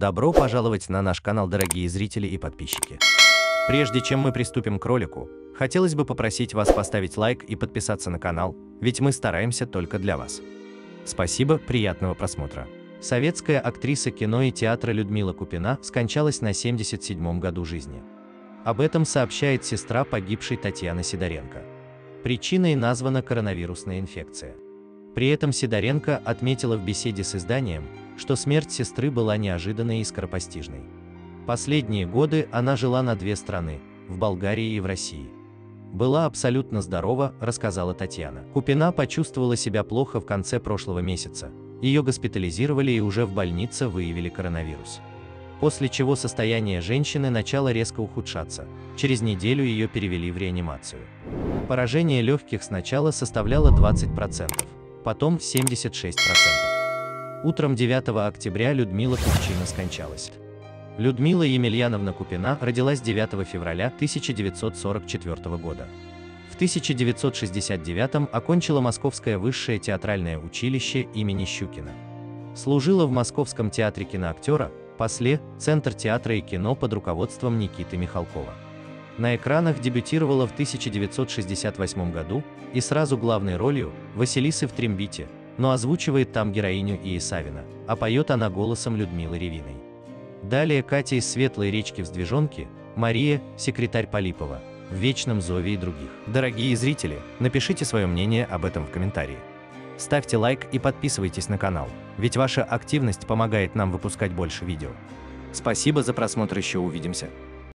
Добро пожаловать на наш канал, дорогие зрители и подписчики. Прежде чем мы приступим к ролику, хотелось бы попросить вас поставить лайк и подписаться на канал, ведь мы стараемся только для вас. Спасибо, приятного просмотра. Советская актриса кино и театра Людмила Купина скончалась на 77-м году жизни. Об этом сообщает сестра погибшей Татьяны Сидоренко. Причиной названа коронавирусная инфекция. При этом Сидоренко отметила в беседе с изданием, что смерть сестры была неожиданной и скоропостижной. Последние годы она жила на две страны – в Болгарии и в России. Была абсолютно здорова, рассказала Татьяна. Купина почувствовала себя плохо в конце прошлого месяца. Ее госпитализировали и уже в больнице выявили коронавирус. После чего состояние женщины начало резко ухудшаться. Через неделю ее перевели в реанимацию. Поражение легких сначала составляло 20%, потом 76%. Утром 9 октября Людмила Купчина скончалась. Людмила Емельяновна Купина родилась 9 февраля 1944 года. В 1969 окончила Московское высшее театральное училище имени Щукина. Служила в Московском театре киноактера, после Центр театра и кино под руководством Никиты Михалкова. На экранах дебютировала в 1968 году и сразу главной ролью Василисы в Трембите, но озвучивает там героиню Иесавина, а поет она голосом Людмилы Ревиной. Далее Катя из Светлой речки Вздвиженки, Мария, секретарь Полипова, в Вечном Зове и других. Дорогие зрители, напишите свое мнение об этом в комментарии. Ставьте лайк и подписывайтесь на канал, ведь ваша активность помогает нам выпускать больше видео. Спасибо за просмотр, еще увидимся.